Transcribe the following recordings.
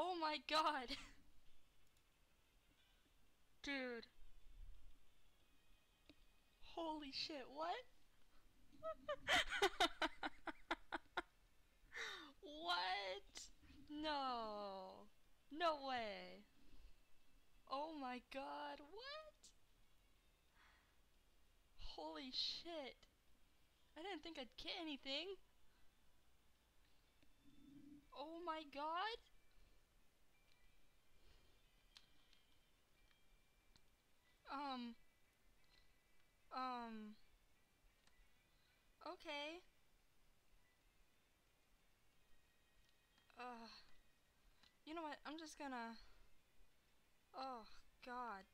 Oh my god! Dude. Holy shit, what? what? No. No way. Oh my god, what? Holy shit. I didn't think I'd get anything. Oh my god. Um. Um. Okay. Uh. You know what? I'm just gonna. Oh, God.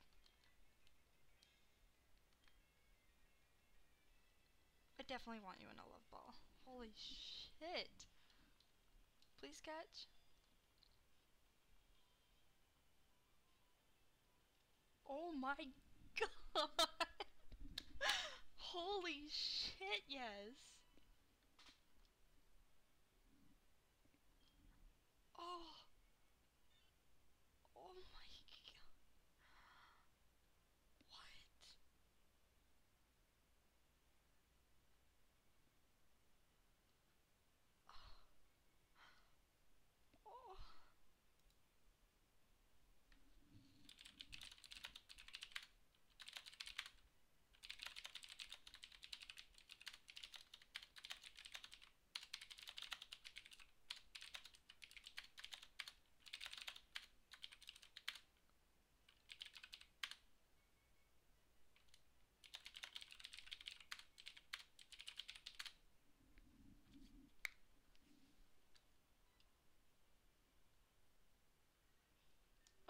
I definitely want you in a love ball. Holy shit. Please catch. Oh my god! Holy shit, yes! Oh! Oh my god. What? Oh.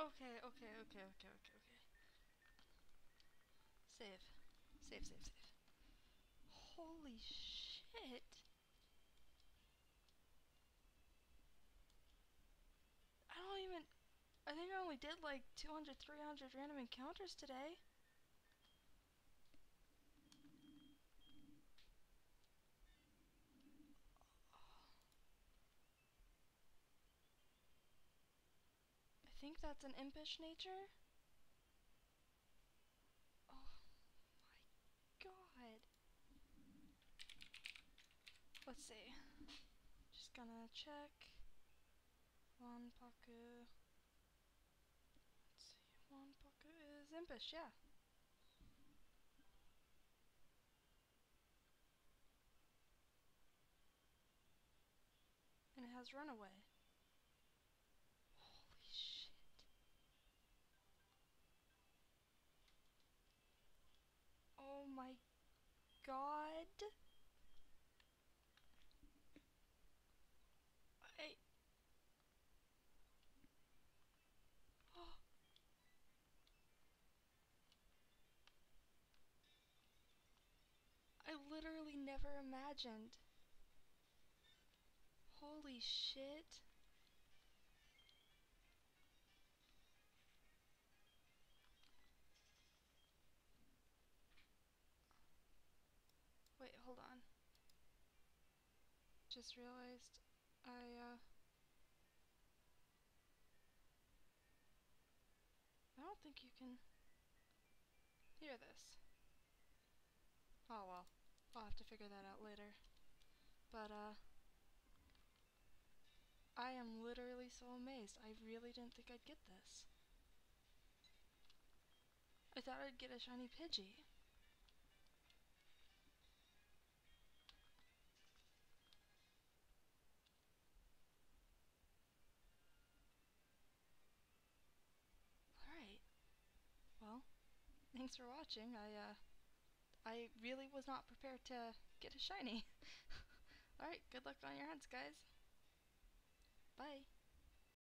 Okay, okay, okay, okay, okay, okay. Save. Save, save, save. Holy shit! I don't even... I think I only did like 200, 300 random encounters today. I think that's an impish nature. Oh my god. Let's see. Just gonna check. Wanpaku. Let's see. Is impish, yeah. And it has runaway. Holy shit. Oh my god. I... Oh. I literally never imagined. Holy shit. Wait, hold on. Just realized I, uh... I don't think you can hear this. Oh well, I'll have to figure that out later. But, uh... I am literally so amazed. I really didn't think I'd get this. I thought I'd get a shiny Pidgey. Alright. Well, thanks for watching. I, uh, I really was not prepared to get a shiny. Alright, good luck on your hunts, guys. Bye.